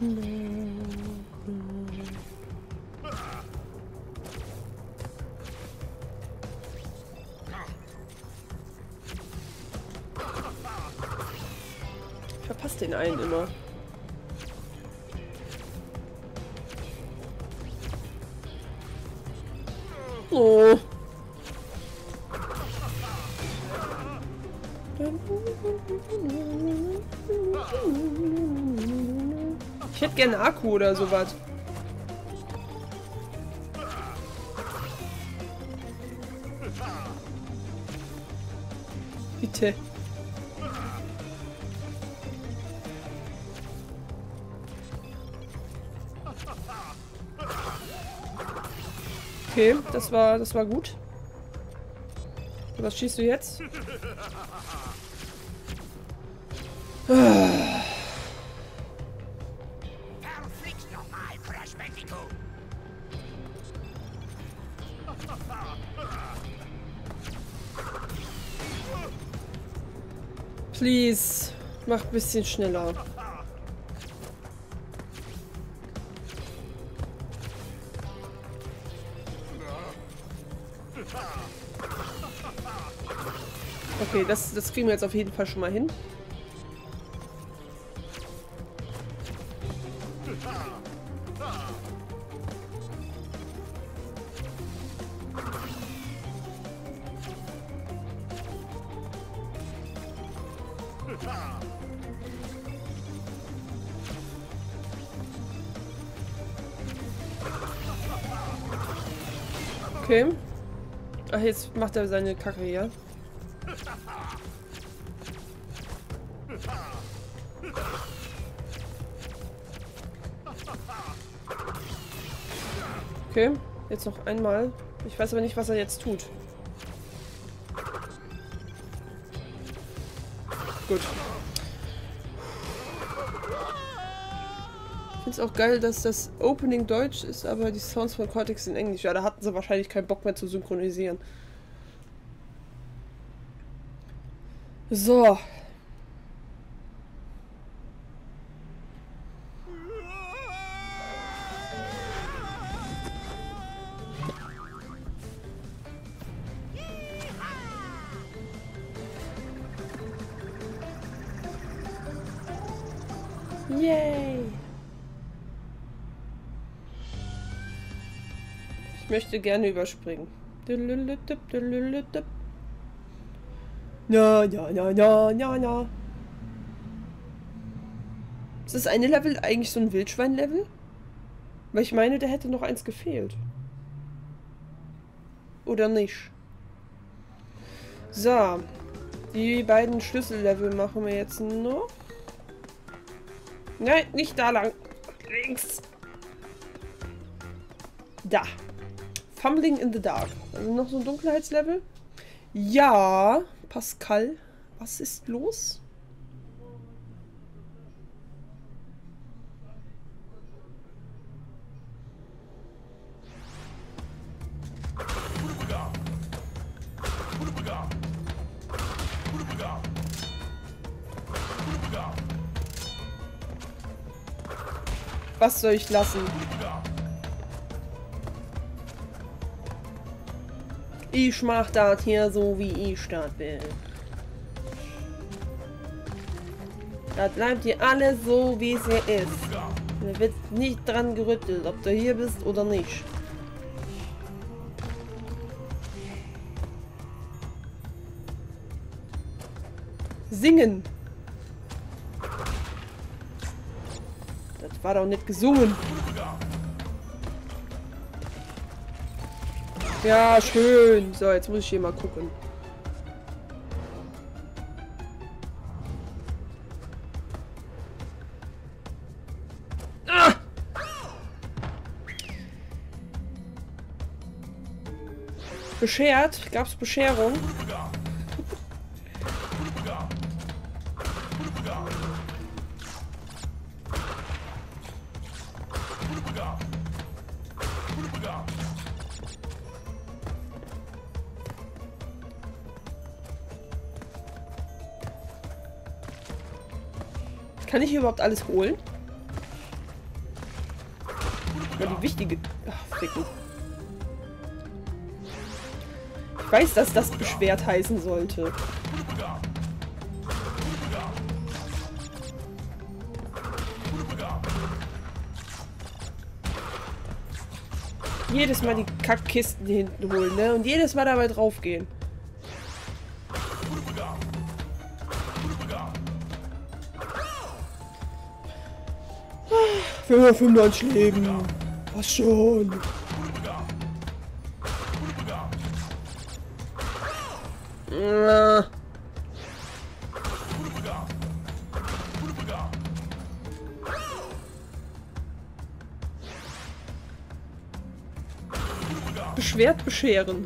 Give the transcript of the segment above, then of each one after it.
Ich verpasse den einen immer. Oh. Ich hätte gerne Akku oder sowas. Bitte. Okay, das war, das war gut. Was schießt du jetzt? Please, mach ein bisschen schneller. Okay, das, das kriegen wir jetzt auf jeden Fall schon mal hin. Okay. Ach, jetzt macht er seine Kacke hier. Okay, jetzt noch einmal. Ich weiß aber nicht, was er jetzt tut. Gut. Finde es auch geil, dass das Opening Deutsch ist, aber die Sounds von Cortex in Englisch. Ja, da hatten sie wahrscheinlich keinen Bock mehr zu synchronisieren. So. Möchte gerne überspringen. Ja, ja, ja, ja, ja, ja. Ist das eine Level eigentlich so ein Wildschwein-Level? Weil ich meine, da hätte noch eins gefehlt. Oder nicht? So. Die beiden Schlüssellevel machen wir jetzt noch. Nein, nicht da lang. Links. Da. Fumbling in the Dark. Also noch so ein Dunkelheitslevel. Ja, Pascal. Was ist los? Was soll ich lassen? Ich mach das hier so, wie ich das will. Das bleibt hier alles so, wie es hier ist. Da wird nicht dran gerüttelt, ob du hier bist oder nicht. Singen. Das war doch nicht gesungen. Ja, schön. So, jetzt muss ich hier mal gucken. Ah! Beschert? Gab's Bescherung? Kann ich hier überhaupt alles holen? mal die wichtige... Ach, ficken. Ich weiß, dass das beschwert heißen sollte. Jedes Mal die Kackkisten hinten holen, ne? Und jedes Mal dabei draufgehen. 495 Leben. Was schon? Beschwert bescheren.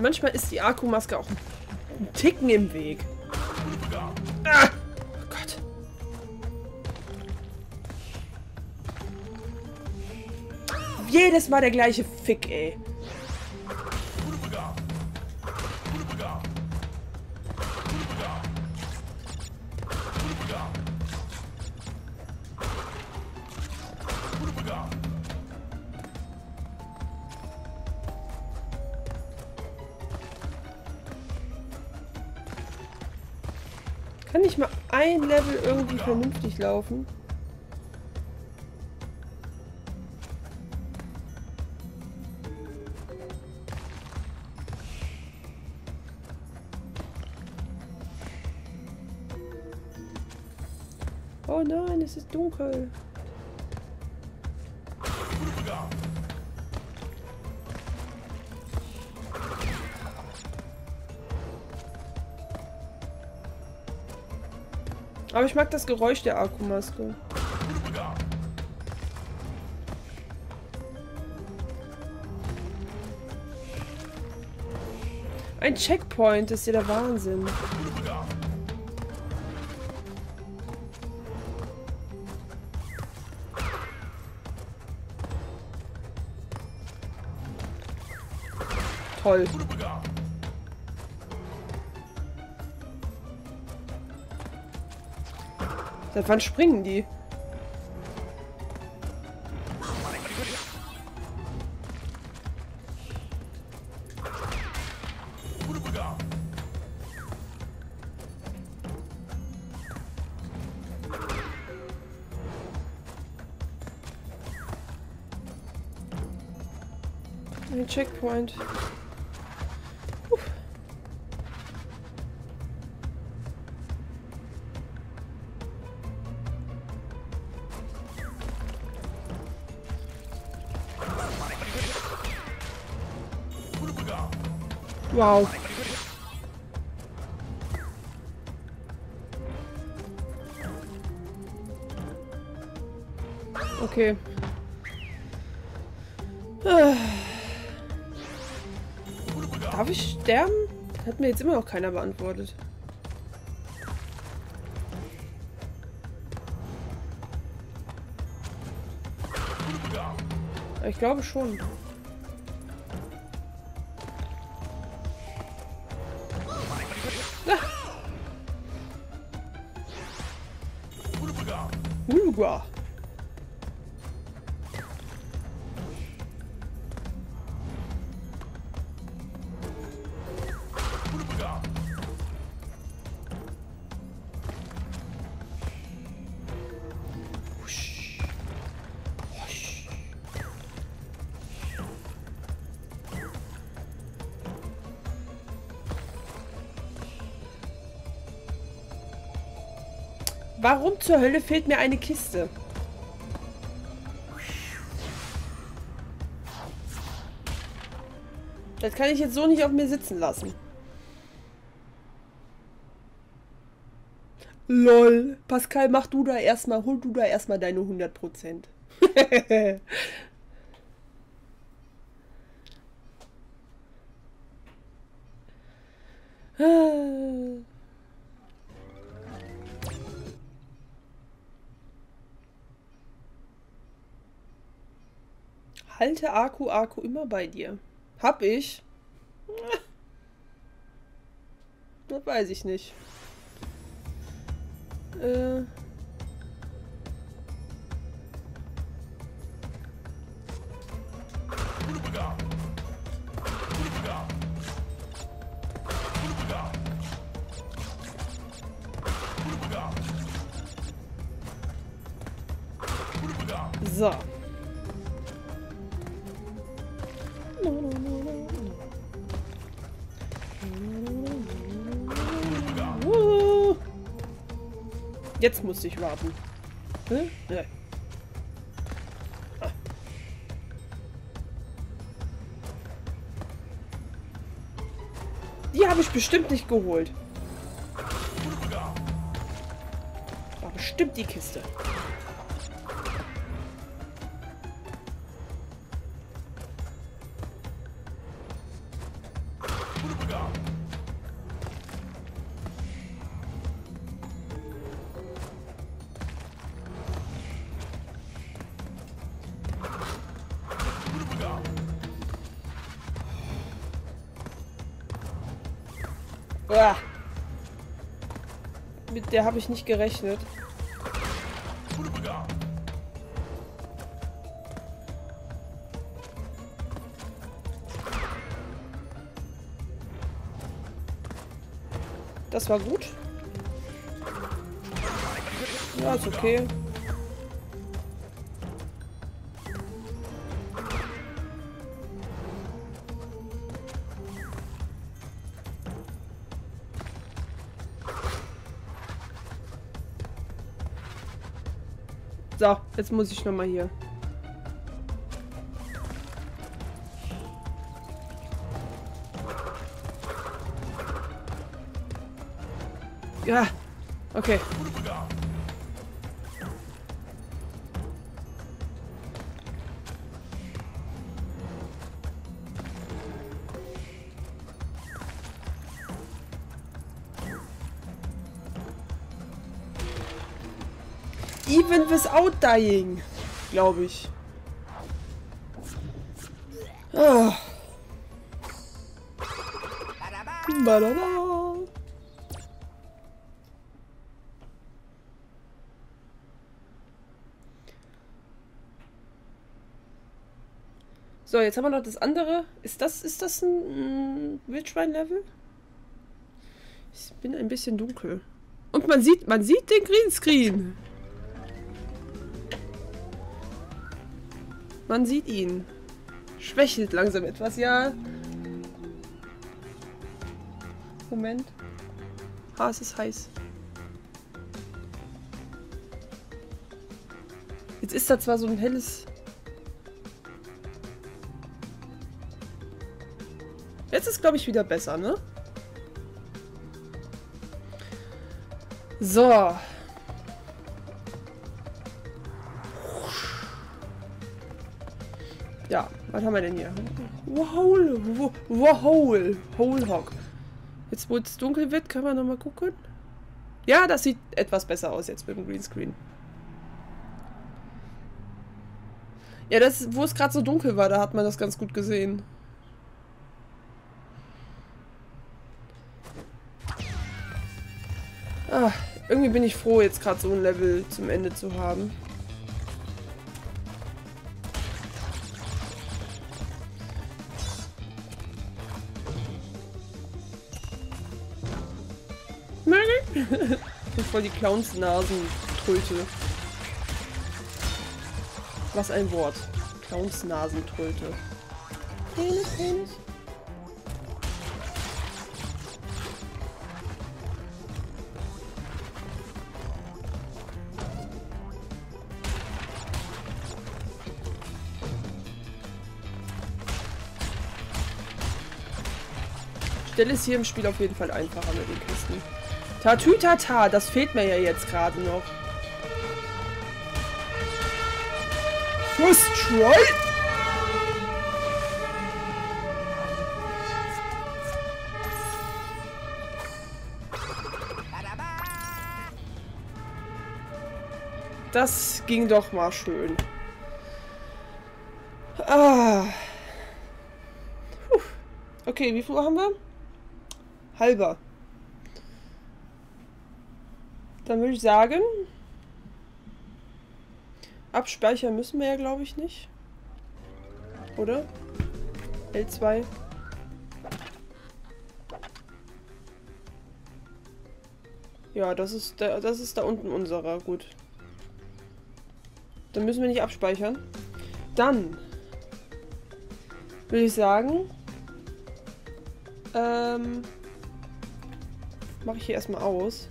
Manchmal ist die Akkumaske auch ein Ticken im Weg. Ah! Oh Gott. Jedes Mal der gleiche Fick, ey. Ein Level irgendwie vernünftig laufen? Oh nein, es ist dunkel. Aber ich mag das Geräusch der Akkumaske. Ein Checkpoint ist ja der Wahnsinn. Toll. Seit wann springen die? Checkpoint. Wow. Okay. Darf ich sterben? Hat mir jetzt immer noch keiner beantwortet. Ich glaube schon. Wow. Warum zur Hölle fehlt mir eine Kiste? Das kann ich jetzt so nicht auf mir sitzen lassen. Lol. Pascal, mach du da erstmal, hol du da erstmal deine 100%. Halte Akku, Akku immer bei dir. Hab ich. Das weiß ich nicht. Äh. So. Jetzt musste ich warten. Ja. Ah. Die habe ich bestimmt nicht geholt. War bestimmt die Kiste. Uah. Mit der habe ich nicht gerechnet. Das war gut. Ja, ist okay. So, jetzt muss ich noch mal hier. Ja, okay. Even without dying, glaube ich. Ah. So, jetzt haben wir noch das andere. Ist das, ist das ein, ein Wildschwein-Level? Ich bin ein bisschen dunkel. Und man sieht, man sieht den Greenscreen. Man sieht ihn. Schwächelt langsam etwas, ja. Moment. Ah, es ist heiß. Jetzt ist da zwar so ein helles... Jetzt ist, glaube ich, wieder besser, ne? So. Was haben wir denn hier? Wahole, Wahole, Hole Hog. Jetzt, wo es dunkel wird, können wir nochmal gucken. Ja, das sieht etwas besser aus jetzt mit dem Greenscreen. Ja, das, wo es gerade so dunkel war, da hat man das ganz gut gesehen. Ah, irgendwie bin ich froh, jetzt gerade so ein Level zum Ende zu haben. Voll die Clownsnasentröte. Was ein Wort. Clownsnasentröte. Penis, Penis. Stelle ist hier im Spiel auf jeden Fall einfacher mit den Kisten. Tatütata, das fehlt mir ja jetzt gerade noch. First try? Das ging doch mal schön. Ah. Puh. Okay, wie viel haben wir? Halber. Dann würde ich sagen, abspeichern müssen wir ja, glaube ich, nicht. Oder? L2. Ja, das ist, da, das ist da unten unserer. Gut. Dann müssen wir nicht abspeichern. Dann würde ich sagen, ähm, mache ich hier erstmal aus.